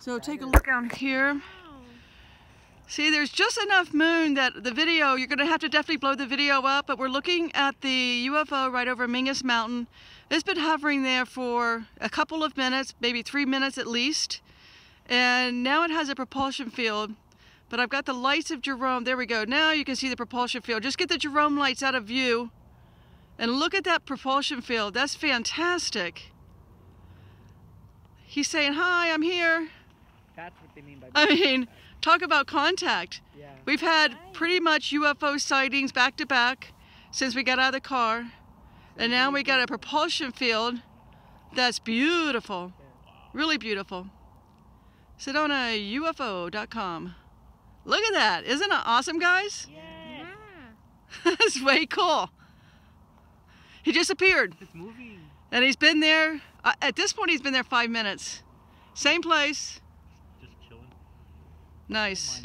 So take a look down here. See, there's just enough moon that the video, you're going to have to definitely blow the video up, but we're looking at the UFO right over Mingus Mountain. It's been hovering there for a couple of minutes, maybe three minutes at least. And now it has a propulsion field. But I've got the lights of Jerome. There we go. Now you can see the propulsion field. Just get the Jerome lights out of view. And look at that propulsion field. That's fantastic. He's saying, hi, I'm here. That's what they mean by I mean, talk about contact. yeah. We've had pretty much UFO sightings back to back since we got out of the car. And now we got a propulsion field that's beautiful. Really beautiful. SedonaUFO.com. Look at that. Isn't it awesome, guys? Yeah. That's way cool. He just appeared. It's moving. And he's been there, uh, at this point, he's been there five minutes. Same place. Nice.